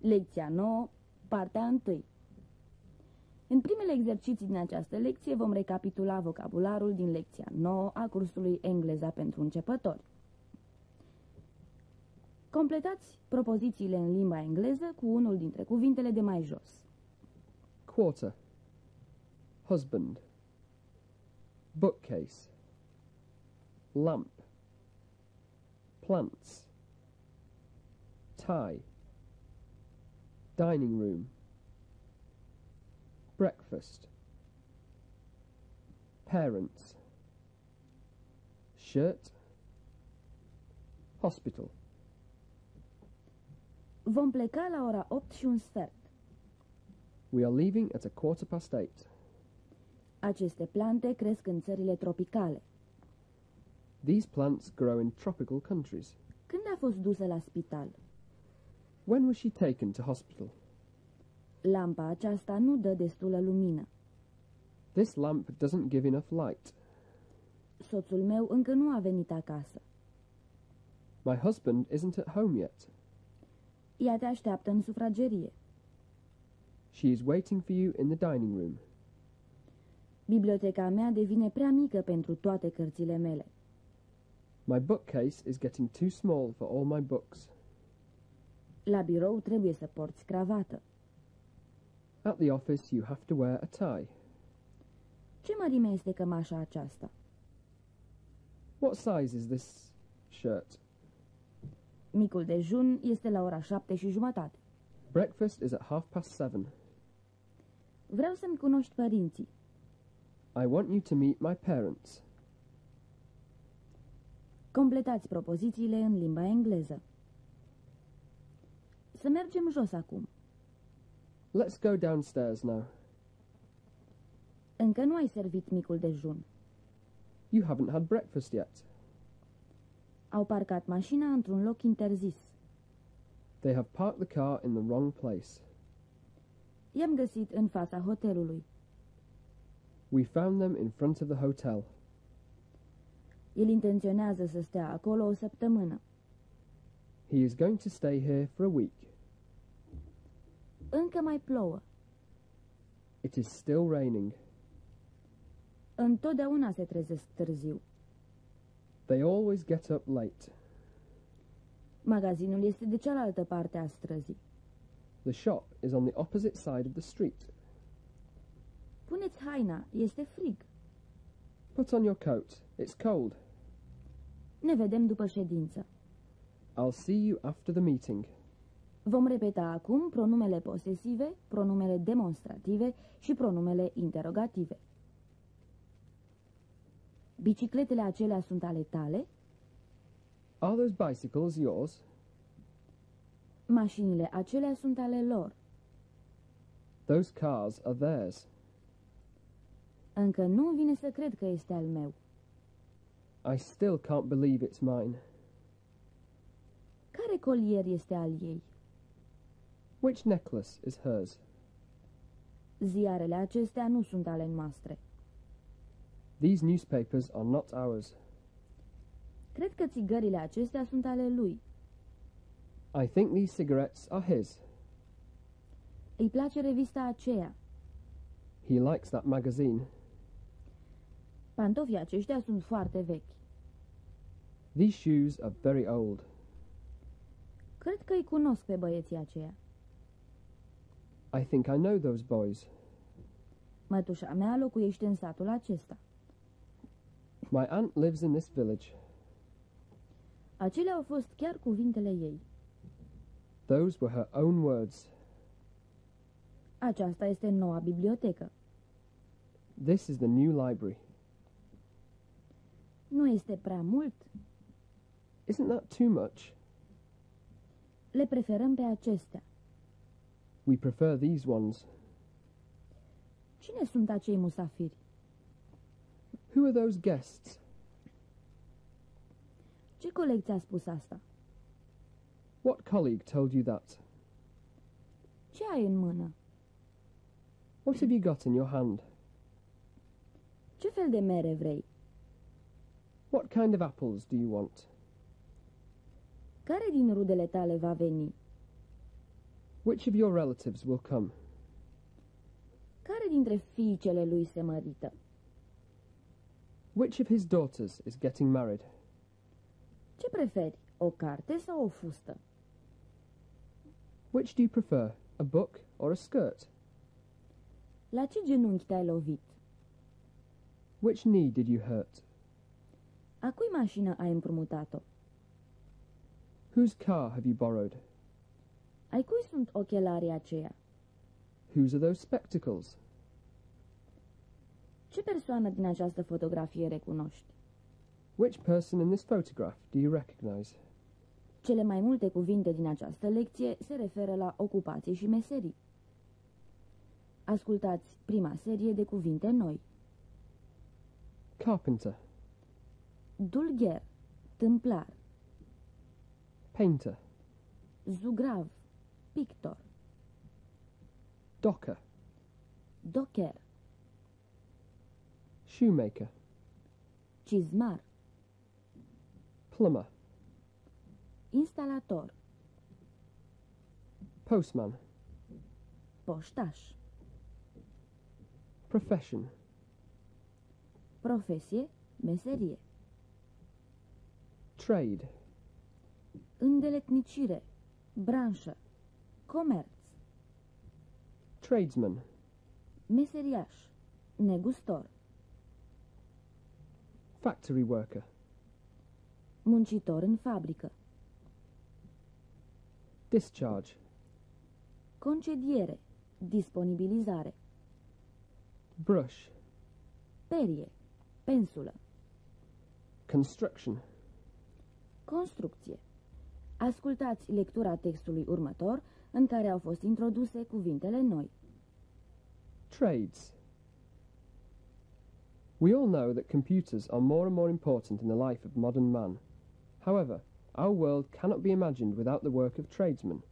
Lecția 9, partea 1 În primele exerciții din această lecție vom recapitula vocabularul din lecția 9 a cursului Engleza pentru începători. Completați propozițiile în limba engleză cu unul dintre cuvintele de mai jos. Quarter. Husband. Bookcase. Lamp. Plants. Tie. Dining room. Breakfast. Parents. Shirt. Hospital. Vom pleca la ora 8 și un sfert. We are leaving at a quarter past eight. Aceste plante cresc în țările tropicale. These plants grow in tropical countries. Când a fost dusă la spital? When was she taken to hospital? Lampa aceasta nu dă destulă lumină. This lamp doesn't give enough light. Soțul meu încă nu a venit acasă. My husband isn't at home yet. Ea te așteaptă în sufragerie. She is waiting for you in the dining room. Biblioteca mea devine prea mică pentru toate cărțile mele. My bookcase is getting too small for all my books. La birou trebuie să porți cravată. At the office, you have to wear a tie. Ce mărime este cămașa aceasta? What size is this shirt? Micul dejun este la ora șapte și jumătate. Breakfast is at half past seven. Vreau să-mi cunoști părinții. I want you to meet my parents. Completați propozițiile în limba engleză. Să mergem jos acum. Let's go downstairs now. Încă nu ai servit micul dejun. You haven't had breakfast yet. Au parcat mașina într-un loc interzis. They have parked the car in the wrong place. I-am găsit în fața hotelului. We found them in front of the hotel. El intenționează să stea acolo o săptămână. He is going to stay here for a week. Încă mai plouă. It is still raining. Întotdeauna se trezesc târziu. They always get up late. Magazinul este de cealaltă parte a străzii. The shop is on the opposite side of the street. Puneți haina, este frig. Put on your coat. It's cold. Ne vedem după ședință. I'll see you after the meeting. Vom repeta acum pronumele posesive, pronumele demonstrative și pronumele interogative. Bicicletele acelea sunt ale tale? Are those bicycles yours? Mașinile acelea sunt ale lor. Those cars are theirs. Încă nu vine să cred că este al meu. I still can't believe it's mine. Care colier este al ei? Which necklace is hers? Ziarele acestea nu sunt ale noastre. These newspapers are not ours. Cred că țigările acestea sunt ale lui. I think these cigarettes are his. Îi place revista aceea. He likes that magazine. Pantofii aceștia sunt foarte vechi. These shoes are very old. Cred că îi cunosc pe băieții aceia. I think I know those boys. Mătușa mea locuiește în satul acesta. My aunt lives in this village. Acelea au fost chiar cuvintele ei. Those were her own words. Aceasta este noua bibliotecă. This is the new library. Nu este prea mult? Isn't that too much? Le preferăm pe acestea. We prefer these ones. Cine sunt acei musafiri? Who are those guests? Ce coleg ți-a spus asta? What colleague told you that? Ce ai în mână? What have you got in your hand? Ce fel de mere vrei? What kind of apples do you want? Care din rudele tale va veni? Which of your relatives will come? Care dintre fiicele lui se mărită? Which of his daughters is getting married? Ce preferi, o carte sau o fustă? Which do you prefer, a book or a skirt? La ce genunchi te-ai lovit? Which knee did you hurt? A cui mașină ai împrumutat-o? Whose car have you borrowed? Ai cui sunt ochelarii aceia? Whose are those spectacles? Ce persoană din această fotografie recunoști? Which person in this photograph do you recognize? Cele mai multe cuvinte din această lecție se referă la ocupații și meserii. Ascultați prima serie de cuvinte noi. Carpenter, Dulgher, tâmplar, painter, zugrav, pictor, docker, docher, shoemaker, cizmar, plumber, instalator, postman, poștaș, profession, profesie, meserie, trade, îndeletnicire, branșă, comerț, tradesman, meseriaș, negustor, factory worker, muncitor în fabrică, discharge, concediere, disponibilizare, brush, perie, pensulă, construction, construcție. Ascultați lectura textului următor, în care au fost introduse cuvintele noi. trades. We all know that computers are more and more important in the life of modern man. However, our world cannot be imagined without the work of tradesmen.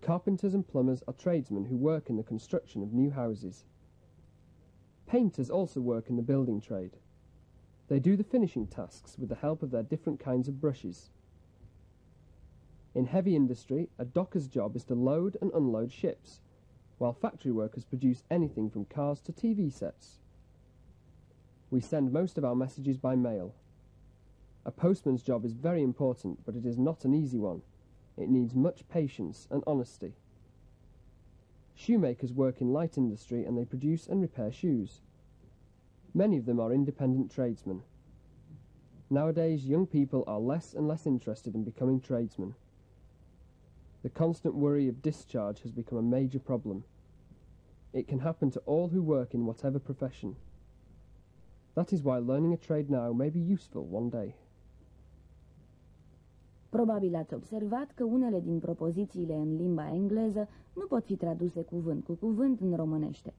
Carpenters and plumbers are tradesmen who work in the construction of new houses. Painters also work in the building trade. They do the finishing tasks with the help of their different kinds of brushes. In heavy industry, a docker's job is to load and unload ships, while factory workers produce anything from cars to TV sets. We send most of our messages by mail. A postman's job is very important, but it is not an easy one. It needs much patience and honesty. Shoemakers work in light industry and they produce and repair shoes. Many of them are independent tradesmen. Nowadays, young people are less and less interested in becoming tradesmen. The constant worry of discharge has become a major problem. It can happen to all who work in whatever profession. That is why learning a trade now may be useful one day. Probabil ați observat că unele din propozițiile în limba engleză nu pot fi traduse cuvânt cu cuvânt în românește.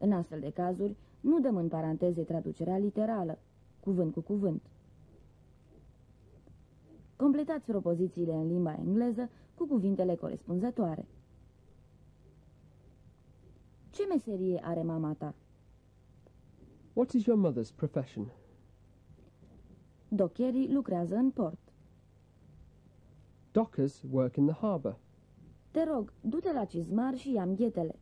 În astfel de cazuri, nu dăm în paranteze traducerea literală, cuvânt cu cuvânt. Completați propozițiile în limba engleză cu cuvintele corespunzătoare. Ce meserie are mama ta? What is your mother's profession? Docherii lucrează în port. Dockers work in the harbour. Te rog, du-te la cizmar și ia-mi ghetele.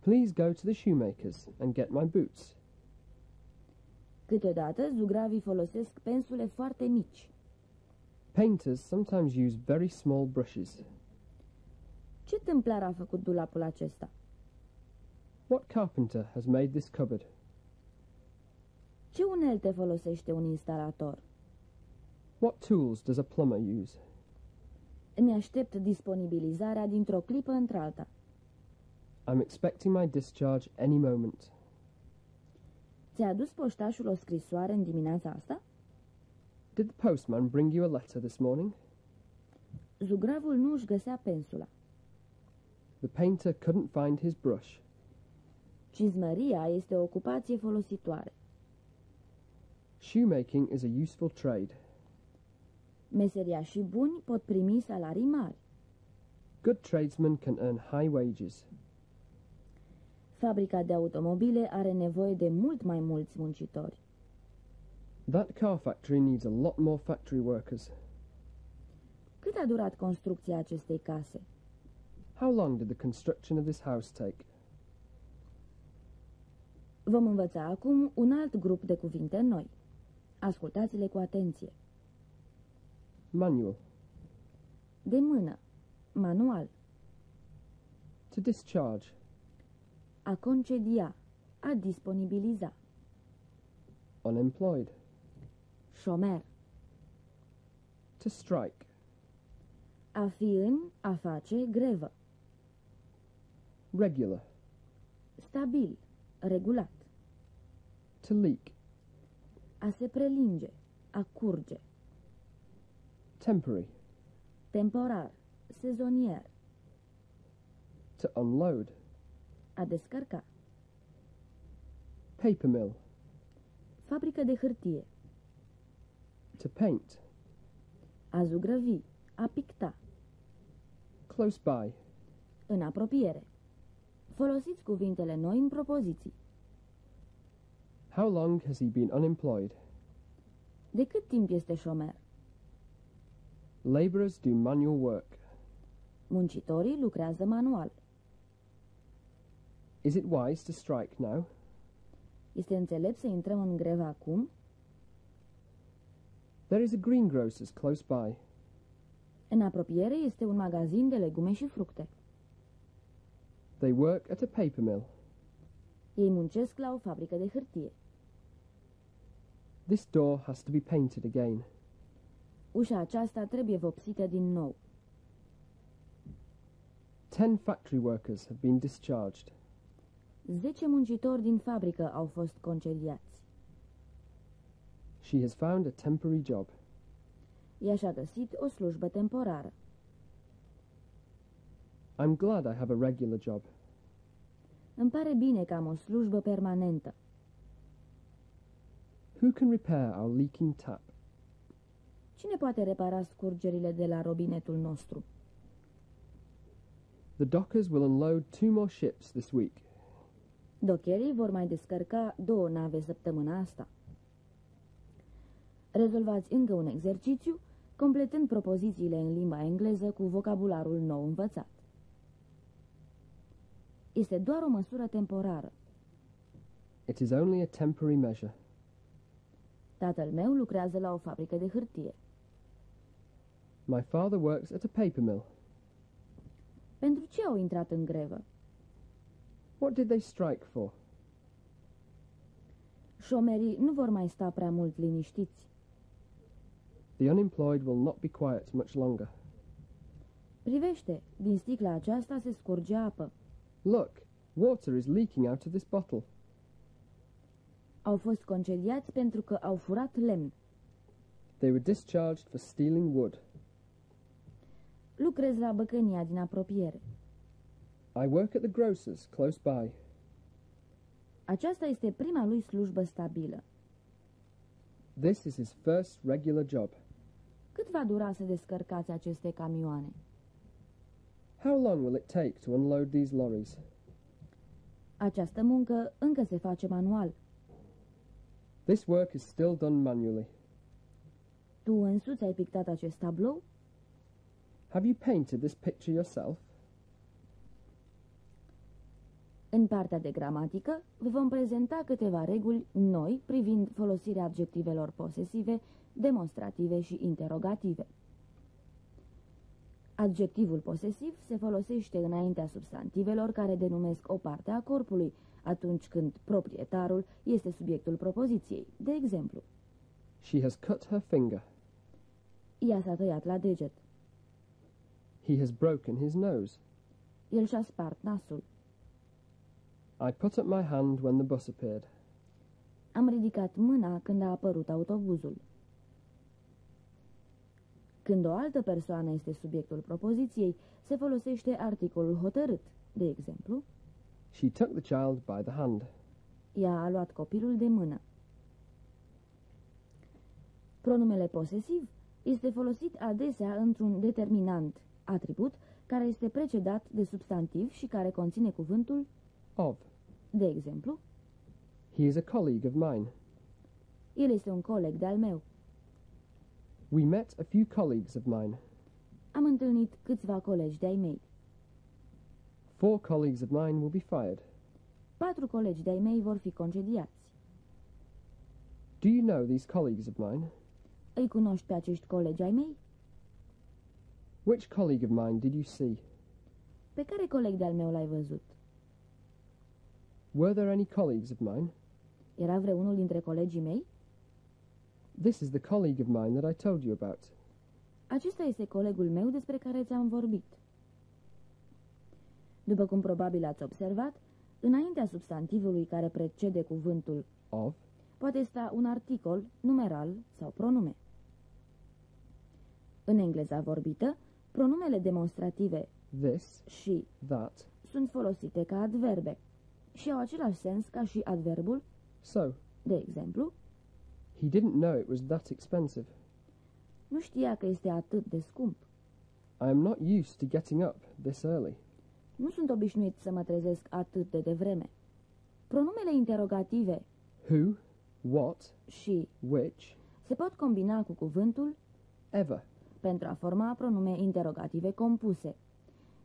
Please go to the shoemakers and get my boots. Câteodată, zugravii folosesc pensule foarte mici. Painters sometimes use very small brushes. Ce tâmplar a făcut dulapul acesta? What carpenter has made this cupboard? Ce unelte folosește un instalator? What tools does a plumber use? Îmi aștept disponibilizarea dintr-o clipă într-alta. I'm expecting my discharge any moment. Ți-a adus poștașul o scrisoare în dimineața asta? Did the postman bring you a letter this morning? Zugravul nu își găsea pensula. The painter couldn't find his brush. Cizmăria este o ocupație folositoare. Shoemaking is a useful trade. Meseriașii buni pot primi salarii mari. Good tradesmen can earn high wages. Fabrica de automobile are nevoie de mult mai mulți muncitori. That car factory needs a lot more factory workers. Cât a durat construcția acestei case? How long did the construction of this house take? Vom învăța acum un alt grup de cuvinte noi. Ascultați-le cu atenție. Manual. De mână. Manual. To discharge. A concedia. A disponibiliza. Unemployed. Șomer. To strike. A fi în, a face grevă. Regular. Stabil. Regulat. To leak. A se prelinge. A curge. Temporary. Temporar. Sezonier. To unload. A descărca. Paper mill. Fabrică de hârtie. To paint. A zugrăvi. A picta. Close by. În apropiere. Folosiți cuvintele noi în propoziții. How long has he been unemployed? De cât timp este șomer? Labourers do manual work. Muncitorii lucrează manual. Is it wise to strike now? Este înțelept să intrăm în grevă acum? There is a greengrocer's close by. În apropiere este un magazin de legume și fructe. They work at a paper mill. Ei muncesc la o fabrică de hârtie. This door has to be painted again. Ușa aceasta trebuie vopsită din nou. Ten factory workers have been discharged. Zece muncitori din fabrică au fost concediați. She has found a temporary job. Ea și-a găsit o slujbă temporară. I'm glad I have a regular job. Îmi pare bine că am o slujbă permanentă. Who can repair our leaking tap? Cine poate repara scurgerile de la robinetul nostru? The dockers will unload two more ships this week. Docherii vor mai descărca două nave săptămâna asta. Rezolvați încă un exercițiu, completând propozițiile în limba engleză cu vocabularul nou învățat. Este doar o măsură temporară. It is only a temporary measure. Tatăl meu lucrează la o fabrică de hârtie. My father works at a paper mill. Pentru ce au intrat în grevă? What did they strike for? Șomerii nu vor mai sta prea mult liniștiți. The unemployed will not be quiet much longer. Privește, din sticla aceasta se scurge apă. Look, water is leaking out of this bottle. Au fost concediați pentru că au furat lemn. They were discharged for stealing wood. Lucrez la băcănia din apropiere. I work at the grocer's close by. Aceasta este prima lui slujbă stabilă. This is his first regular job. Cât va dura să descărcați aceste camioane? How long will it take to unload these lorries? Această muncă încă se face manual. This work is still done manually. Tu însuți ai pictat acest tablou? Have you painted this picture yourself? În partea de gramatică vă vom prezenta câteva reguli noi privind folosirea adjectivelor posesive, demonstrative și interogative. Adjectivul posesiv se folosește înaintea substantivelor care denumesc o parte a corpului, atunci când proprietarul este subiectul propoziției. De exemplu, She has cut her finger. ea s-a tăiat la deget, He has broken his nose. el și-a spart nasul, I put up my hand when the bus appeared. am ridicat mâna când a apărut autobuzul. Când o altă persoană este subiectul propoziției, se folosește articolul hotărât. De exemplu, She took the child by the hand. ea a luat copilul de mână. Pronumele posesiv este folosit adesea într-un determinant, atribut, care este precedat de substantiv și care conține cuvântul Of. de exemplu, He is a colleague of mine. el este un coleg de-al meu. We met a few colleagues of mine. Am întâlnit câțiva colegi de-ai mei. Four colleagues of mine will be fired. Patru colegi de-ai mei vor fi concediați. Do you know these colleagues of mine? Îi cunoști pe acești colegi ai mei? Which colleague of mine did you see? Pe care coleg de-al meu l-ai văzut? Were there any colleagues of mine? Era vreunul dintre colegii mei? This is the colleague of mine that I told you about. Acesta este colegul meu despre care ți-am vorbit. După cum probabil ați observat, înaintea substantivului care precede cuvântul Of, poate sta un articol, numeral sau pronume. În engleza vorbită, pronumele demonstrative this, și that, sunt folosite ca adverbe și au același sens ca și adverbul, so. de exemplu, He didn't know it was that expensive. nu știa că este atât de scump. I am not used to getting up this early. Nu sunt obișnuit să mă trezesc atât de devreme. Pronumele interrogative Who, what, și which, se pot combina cu cuvântul ever. pentru a forma pronume interrogative compuse.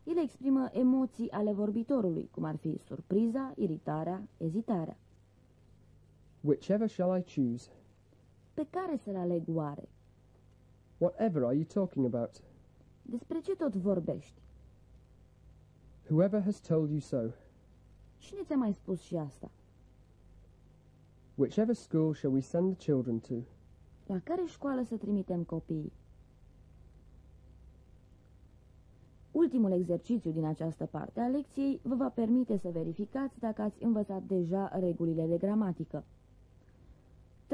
Ele exprimă emoții ale vorbitorului, cum ar fi surpriza, iritarea, ezitarea. Whichever shall I choose? Pe care să-l aleg oare? Whatever are you talking about? Despre ce tot vorbești? Whoever has told you so. Cine ți-a mai spus și asta? Whichever school shall we send the children to? La care școală să trimitem copiii? Ultimul exercițiu din această parte a lecției vă va permite să verificați dacă ați învățat deja regulile de gramatică.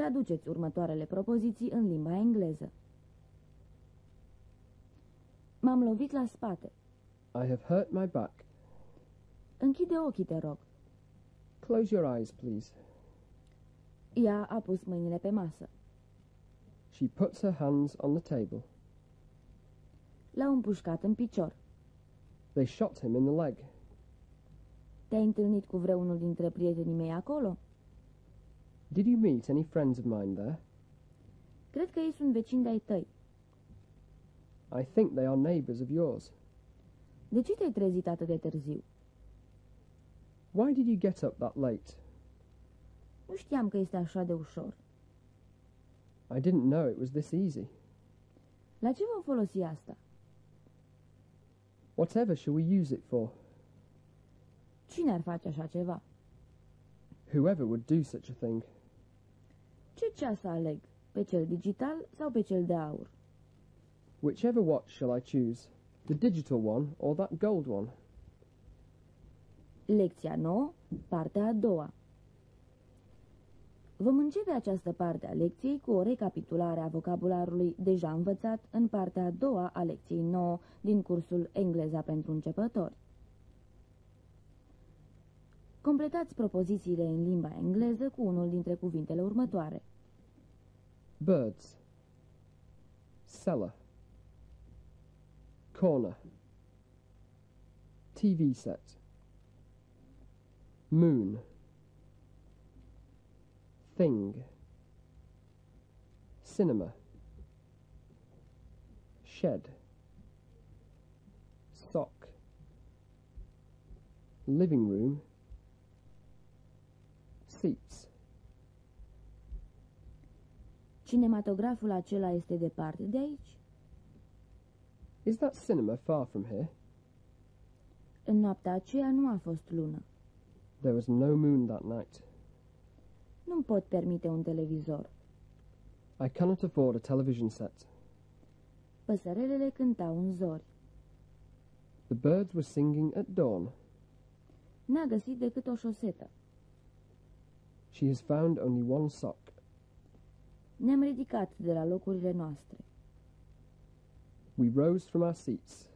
Traduceți următoarele propoziții în limba engleză. M-am lovit la spate. I have hurt my back. Închide ochii, te rog. Close your eyes, please. Ea a pus mâinile pe masă. She puts her hands on the table. L-au împușcat în picior. They shot him in the leg. Te-ai întâlnit cu vreunul dintre prietenii mei acolo? Did you meet any friends of mine there? Cred că ei sunt vecini de-ai tăi. I think they are neighbours of yours. De ce te-ai trezit atât de târziu? Why did you get up that late? Nu știam că este așa de ușor. I didn't know it was this easy. La ce vom folosi asta? Whatever shall we use it for? Cine ar face așa ceva? Whoever would do such a thing. Ce ceas să aleg? Pe cel digital sau pe cel de aur? Whichever watch shall I choose? The digital one or that gold one? Lecția 9, partea a doua. Vom începe această parte a lecției cu o recapitulare a vocabularului deja învățat în partea a doua a lecției 9 din cursul Engleza pentru începători. Completați propozițiile în limba engleză cu unul dintre cuvintele următoare. Birds. Cellar. Corner. TV set. Moon. Thing. Cinema. Shed. Sock. Living room. Seats. Cinematograful acela este departe de aici? Is that cinema far from here? În noaptea aceea nu a fost lună. There was no moon that night. Nu pot permite un televizor. I cannot afford a television set. Păsărelele cântau în zori. The birds were singing at dawn. N-a găsit decât o șosetă. She has found only one sock. Ne-am ridicat de la locurile noastre. We rose from our seats.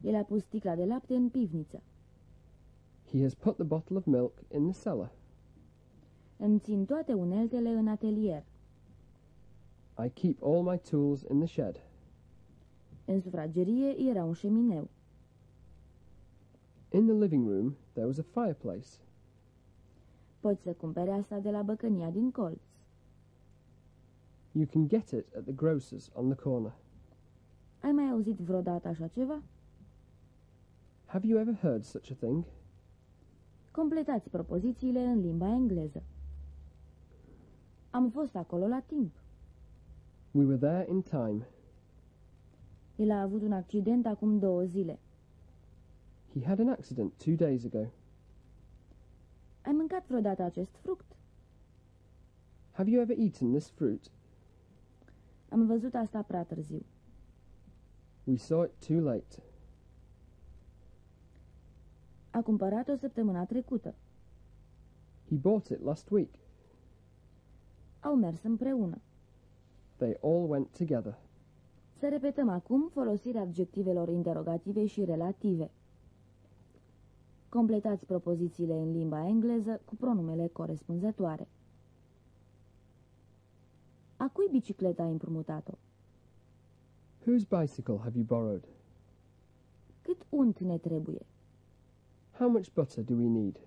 El a pus sticla de lapte în pivniță. He has put the bottle of milk in the cellar. Îmi țin toate uneltele în atelier. I keep all my tools in the shed. În sufragerie era un șemineu. In the living room there was a fireplace. Poți să cumpere asta de la băcănia din colț. You can get it at the grocer's on the corner. Ai mai auzit vreodată așa ceva? Have you ever heard such a thing? Completați propozițiile în limba engleză. Am fost acolo la timp. We were there in time. El a avut un accident acum două zile. He had an accident two days ago. Ai mâncat vreodată acest fruct? Have you ever eaten this fruit? Am văzut asta prea târziu. We saw it too late. A cumpărat-o săptămâna trecută. He bought it last week. Au mers împreună. They all went together. Să repetăm acum folosirea adjectivelor interogative și relative. Completați propozițiile în limba engleză cu pronumele corespunzătoare. A cui bicicletă ai împrumutat-o? Whose bicycle have you borrowed? Cât unt ne trebuie? How much butter do we need?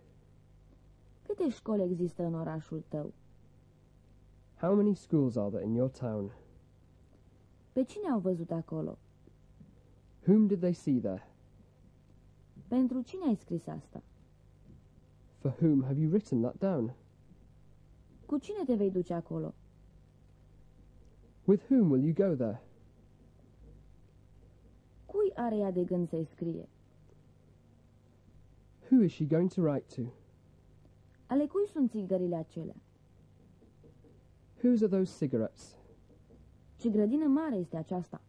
Câte școli există în orașul tău? How many schools are there in your town? Pe cine au văzut acolo? Whom did they see there? Pentru cine ai scris asta? For whom have you written that down? Cu cine te vei duce acolo? With whom will you go there? Cui are ea de gând să-i scrie? Who is she going to write to? Ale cui sunt țigările acelea? Whose are those cigarettes? Ce grădină mare este aceasta?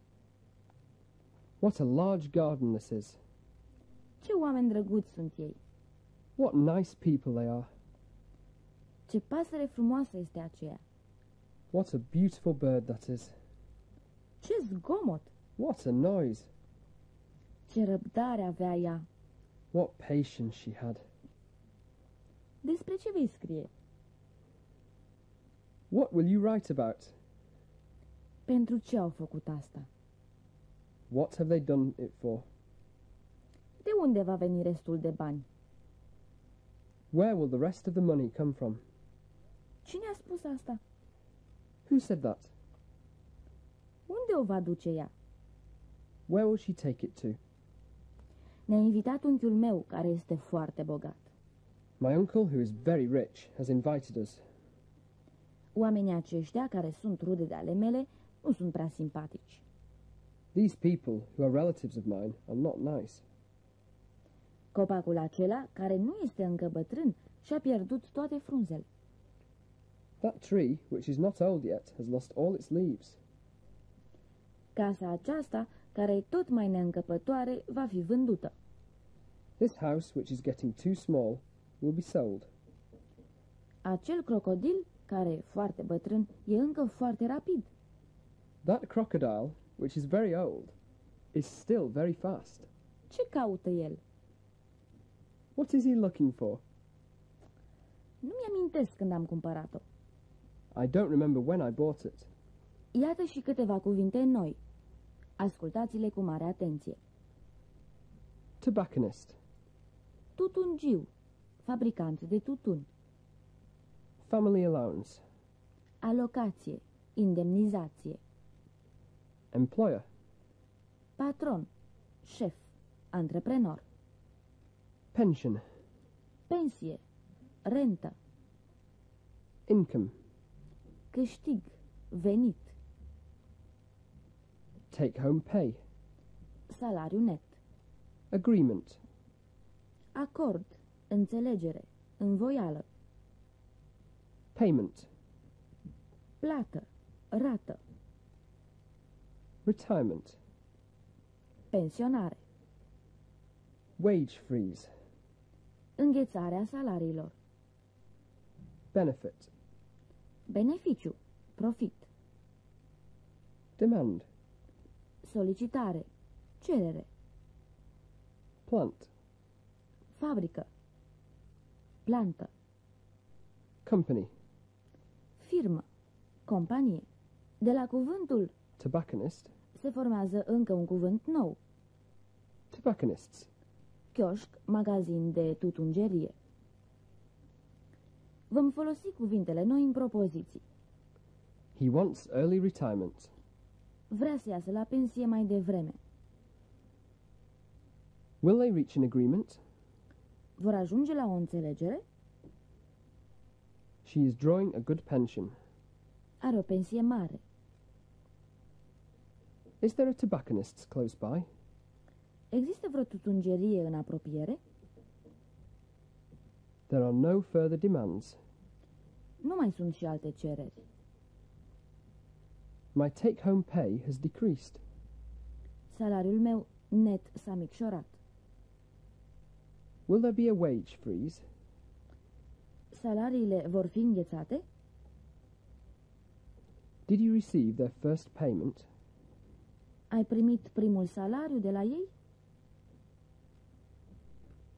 What a large garden this is. Ce oameni drăguți sunt ei! What nice people they are. Ce pasăre frumoasă este aceea! What a beautiful bird that is. Ce zgomot! What a noise. Ce răbdare avea ea! What patience she had. Despre ce vei scrie? What will you write about? Pentru ce au făcut asta? What have they done it for? De unde va veni restul de bani? Where will the rest of the money come from? Cine a spus asta? Who said that? Unde o va duce ea? Where will she take it to? Ne-a invitat unchiul meu, care este foarte bogat. My uncle, who is very rich, has invited us. Oamenii aceștia, care sunt rude de ale mele, nu sunt prea simpatici. These people, who are relatives of mine, are not nice. Copacul acela, care nu este încă bătrân, și-a pierdut toate frunzele. That tree, which is not old yet, has lost all its leaves. Casa aceasta, care e tot mai neîncăpătoare, va fi vândută. This house, which is getting too small, will be sold. Acel crocodil, care e foarte bătrân, e încă foarte rapid. That crocodile, which is very old, is still very fast. Ce caută el? What is he looking for? Nu mi-amintesc când am cumpărat-o. I don't remember when I bought it. Iată și câteva cuvinte noi. Ascultați-le cu mare atenție. Tobacconist, Tutungiu, fabricant de tutun. family allowance, Alocație, indemnizație. employer, Patron, șef, antreprenor. pension, Pensie, rentă, income, câștig, venit, take home pay, salariu net, agreement, acord, înțelegere, învoială, payment, plată, rată, retirement, pensionare, wage freeze, înghețarea salariilor, benefit, beneficiu, profit, demand, solicitare, cerere, plant, fabrică, plantă, company, firmă, companie. De la cuvântul tobacconist, se formează încă un cuvânt nou, tobacconists, chioșc, magazin de tutungerie. Vom folosi cuvintele noi în propoziții. he wants early retirement. Vrea să iasă la pensie mai devreme. Will they reach an agreement? Vor ajunge la o înțelegere? She is drawing a good pension. Are o pensie mare. Is there a tobacconist's close by? Există vreo tutungerie în apropiere? There are no further demands. Nu mai sunt și alte cereri. My take home pay has decreased. Salariul meu net s-a micșorat. Will there be a wage freeze? Salariile vor fi înghețate? Did you receive their first payment? Ai primit primul salariu de la ei?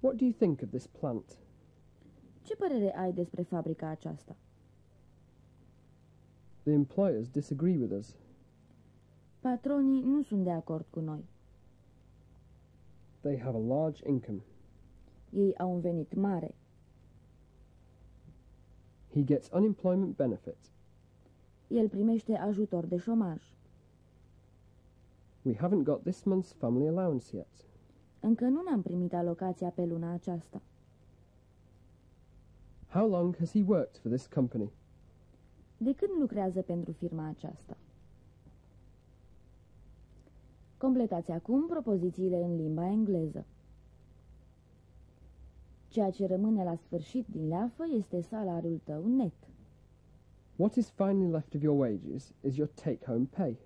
What do you think of this plant? Ce părere ai despre fabrica aceasta? The employers disagree with us. Patronii nu sunt de acord cu noi. They have a large income. Ei au un venit mare. He gets unemployment benefit. El primește ajutor de șomaj. We haven't got this month's family allowance yet. Încă nu ne-am primit alocația pe luna aceasta. How long has he worked for this company? De când lucrează pentru firma aceasta? Completați acum propozițiile în limba engleză. Ceea ce rămâne la sfârșit din leafă este salariul tău net. What is finally left of your wages is your take-home pay.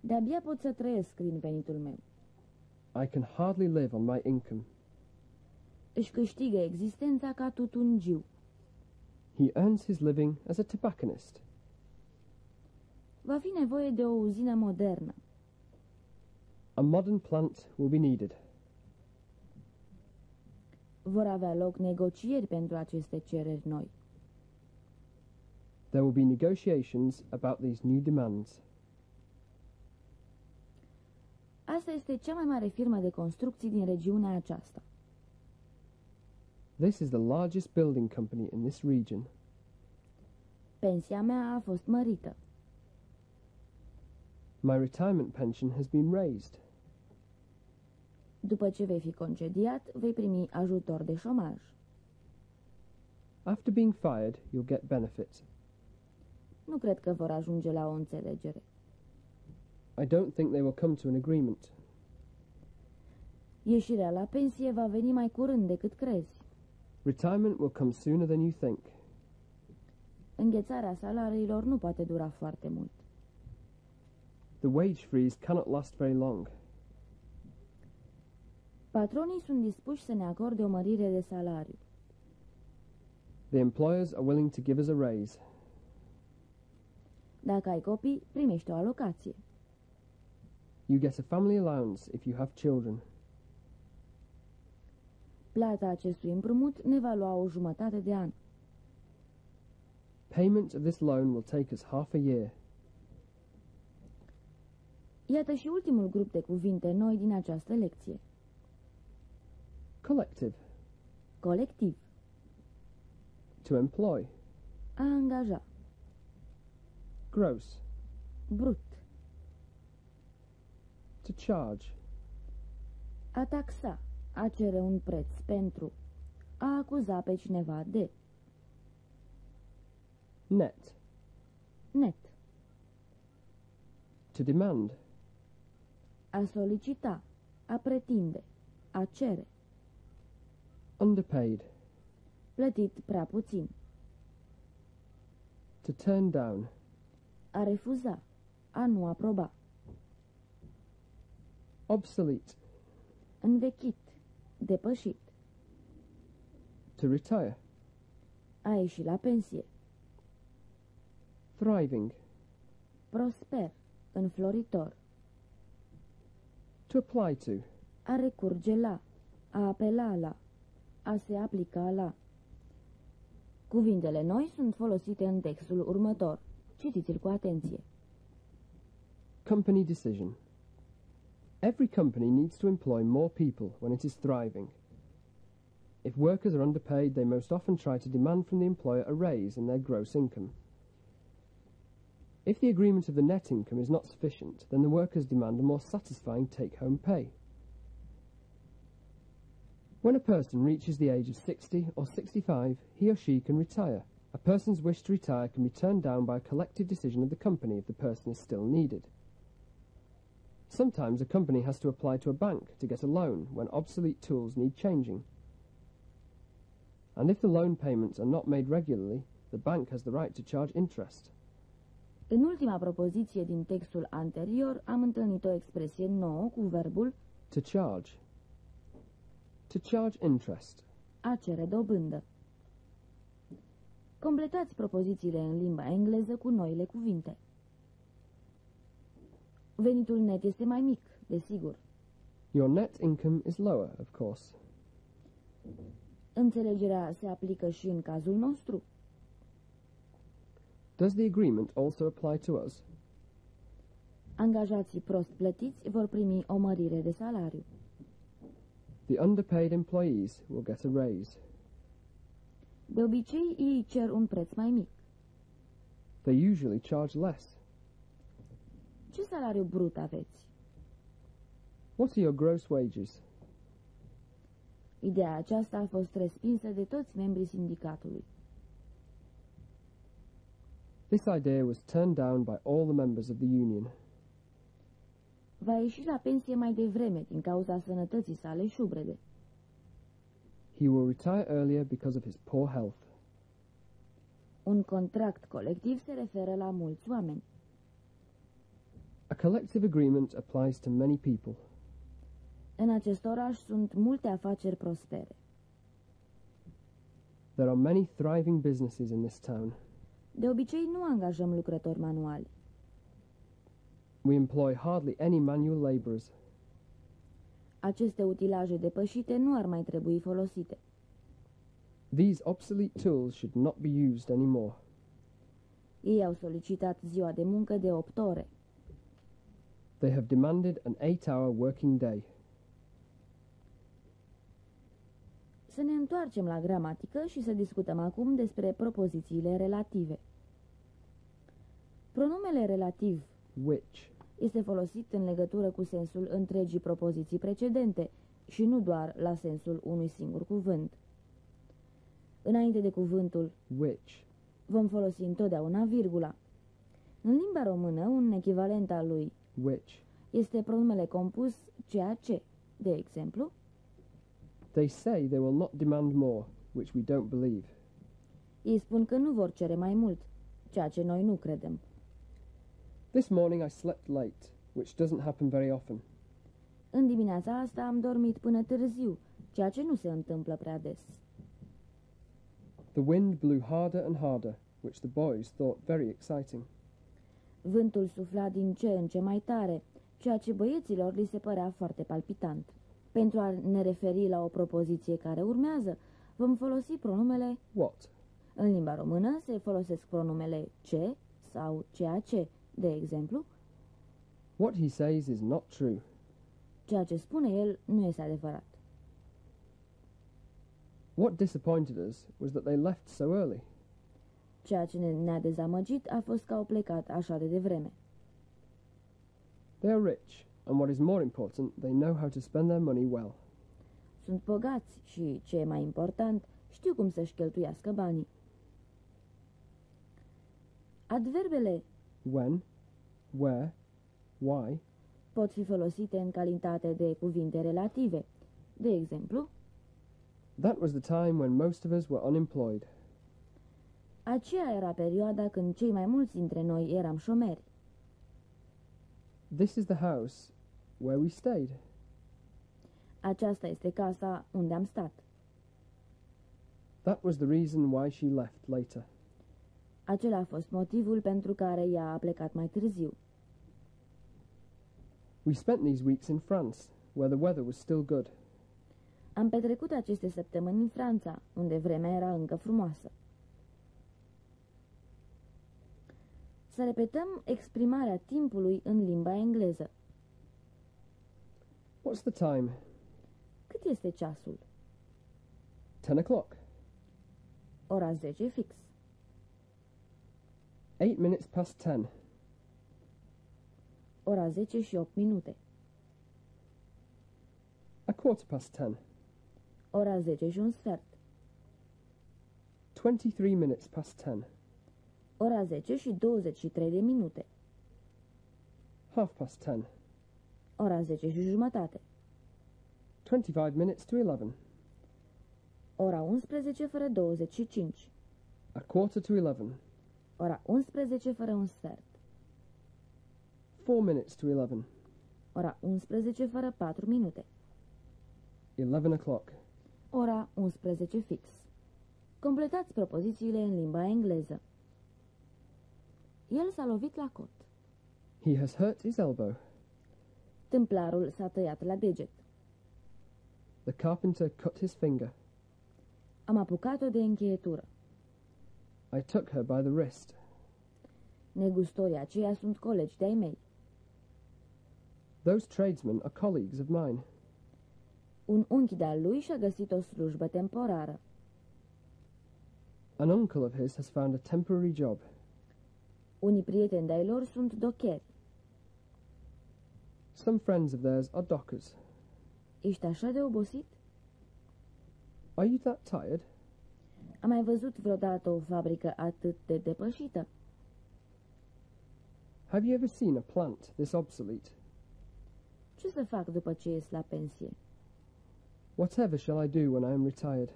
De-abia pot să trăiesc din venitul meu. I can hardly live on my income. Își câștigă existența ca tutungiu. He earns his living as a tobacconist. Va fi nevoie de o uzină modernă. A modern plant will be needed. Vor avea loc negocieri pentru aceste cereri noi. There will be negotiations about these new demands. Asta este cea mai mare firmă de construcții din regiunea aceasta. This is the largest building company in this region. Pensia mea a fost mărită. My retirement pension has been raised. După ce vei fi concediat, vei primi ajutor de șomaj. After being fired, you'll get benefits. Nu cred că vor ajunge la o înțelegere. I don't think they will come to an agreement. Ieșirea la pensie va veni mai curând decât crezi. Retirement will come sooner than you think. Înghețarea salariilor nu poate dura foarte mult. The wage freeze cannot last very long. Patronii sunt dispuși să ne acorde o mărire de salariu. The employers are willing to give us a raise. Dacă ai copii, primești o alocație. You get a family allowance if you have children. Plata acestui împrumut ne va lua o jumătate de an. Payment of this loan will take us half a year. Iată și ultimul grup de cuvinte noi din această lecție. Collective, Colectiv. to employ. A angaja. Gross, Brut. to charge. A taxa. A cere un preț pentru. A acuza pe cineva de. Net, Net. to demand. A solicita. A pretinde. A cere. Underpaid, Plătit prea puțin. to turn down. A refuza. A nu aproba. Obsolete, Învechit. Depășit. to retire. A ieși la pensie. Thriving, Prosper. Înfloritor. to apply to. A recurge la. A apela la. A se aplica la. Cuvintele noi sunt folosite în textul următor. Citiți-l cu atenție. Company decision. Every company needs to employ more people when it is thriving. If workers are underpaid, they most often try to demand from the employer a raise in their gross income. If the agreement of the net income is not sufficient, then the workers demand a more satisfying take home pay. When a person reaches the age of 60 or 65, he or she can retire. A person's wish to retire can be turned down by a collective decision of the company if the person is still needed. Sometimes a company has to apply to a bank to get a loan when obsolete tools need changing. And if the loan payments are not made regularly, the bank has the right to charge interest. În ultima propoziție din textul anterior am întâlnit o expresie nouă cu verbul To charge. To charge interest. a cere dobândă. Completați propozițiile în limba engleză cu noile cuvinte. Venitul net este mai mic, desigur. Your net income is lower, of course. Înțelegerea se aplică și în cazul nostru. Does the agreement also apply to us? Angajații prost plătiți vor primi o mărire de salariu. The underpaid employees will get a raise. De obicei, ei cer un preț mai mic. They usually charge less. Ce salariu brut aveți? What are your gross wages? Ideea aceasta a fost respinsă de toți membrii sindicatului. This idea was turned down by all the members of the union. Va ieși la pensie mai devreme din cauza sănătății sale șubrede. He will retire earlier because of his poor health. Un contract colectiv se referă la mulți oameni. A collective agreement applies to many people. În acest oraș sunt multe afaceri prospere. There are many thriving businesses in this town. De obicei nu angajăm lucrători manuali. We employ hardly any manual labourers. Aceste utilaje depășite nu ar mai trebui folosite. These obsolete tools should not be used anymore. Ei au solicitat ziua de muncă de 8 ore. They have demanded an eight-hour working day. Să ne întoarcem la gramatică și să discutăm acum despre propozițiile relative. Pronumele relativ Which? este folosit în legătură cu sensul întregii propoziții precedente și nu doar la sensul unui singur cuvânt. Înainte de cuvântul Which? vom folosi întotdeauna virgula. În limba română, un echivalent al lui Which? este pronumele compus ceea ce. De exemplu, They say they will not demand more, which we don't believe. ei spun că nu vor cere mai mult, ceea ce noi nu credem. This morning I slept late, which doesn't happen very often. În dimineața asta am dormit până târziu, ceea ce nu se întâmplă prea des. The wind blew harder and harder, which the boys thought very exciting. Vântul sufla din ce în ce mai tare, ceea ce băieților li se părea foarte palpitant. Pentru a ne referi la o propoziție care urmează, vom folosi pronumele What? în limba română se folosesc pronumele ce sau ceea ce. De exemplu, What he says is not true. ceea ce spune el nu este adevărat. What disappointed us was that they left so early. Ceea ce ne- ne-a dezamăgit a fost că au plecat așa de devreme. They are rich, and what is more important, they know how to spend their money well. Sunt bogați și, ce e mai important, știu cum să-și cheltuiască banii. Adverbele When, where, why, pot fi folosite în calitate de cuvinte relative. De exemplu, that was the time when most of us were unemployed. Aceea era perioada când cei mai mulți dintre noi eram șomeri. This is the house where we stayed. Aceasta este casa unde am stat. That was the reason why she left later. Acela a fost motivul pentru care ea a plecat mai târziu. We spent these weeks in France, where the weather was still good. Am petrecut aceste săptămâni în Franța, unde vremea era încă frumoasă. Să repetăm exprimarea timpului în limba engleză. What's the time? Cât este ceasul? Ten o'clock. Ora 10 fix. Eight minutes past ten. Ora 10 și 8 minute. A quarter past ten. Ora 10 și un sfert. 23 minutes past 10. Ora 10 și 23 de minute. Half past 10. Ora 10 și jumătate. 25 minutes to 11. Ora 11 fără 25. A quarter to 11. Ora 11 fără un sfert. 4 minutes to 11. Ora 11 fără 4 minute. 11 o'clock. Ora 11 fix. Completați propozițiile în limba engleză. El s-a lovit la cot. He has hurt his elbow. Tâmplarul s-a tăiat la deget. The carpenter cut his finger. Am apucat-o de încheietură. I took her by the wrist. Negustorii aceia sunt colegi de-ai mei. Those tradesmen are colleagues of mine. Un unchi de-al lui și-a găsit o slujbă temporară. An uncle of his has found a temporary job. Unii prieteni de-ai lor sunt docheri. Some friends of theirs are dockers. Ești așa de obosit? Are you that tired? Am mai văzut vreodată o fabrică atât de depășită? Have you ever seen a plant this obsolete? Ce să fac după ce ies la pensie? Whatever shall I do when I am retired?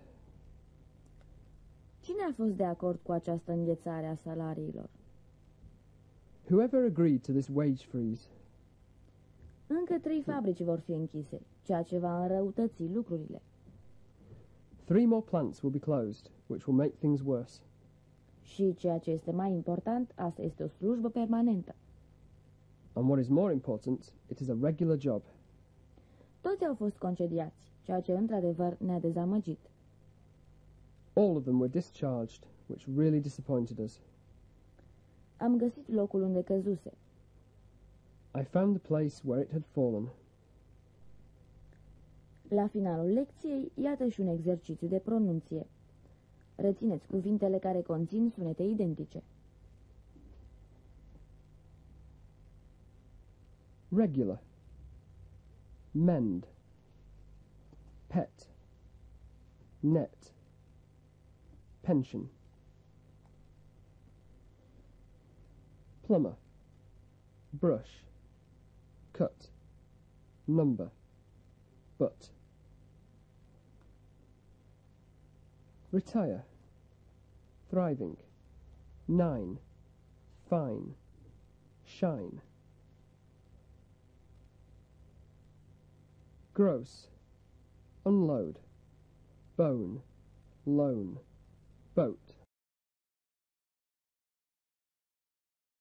Cine a fost de acord cu această înghețare a salariilor? Whoever agreed to this wage freeze? Încă trei fabrici vor fi închise, ceea ce va înrăutăți lucrurile. Three more plants will be closed, which will make things worse. Și ceea ce este mai important, asta este o slujbă permanentă. And what is more important, it is a regular job. Toți au fost concediați, ceea ce într-adevăr ne-a dezamăgit. All of them were discharged, which really disappointed us. Am găsit locul unde căzuse. I found the place where it had fallen. La finalul lecției, iată și un exercițiu de pronunție. Rețineți cuvintele care conțin sunete identice. Regular. Mend. Pet. Net. Pension. Plumber. Brush. Cut. Number. But. Retire. Thriving. Nine. Fine. Shine. Gross. Unload. Bone. Loan. Boat.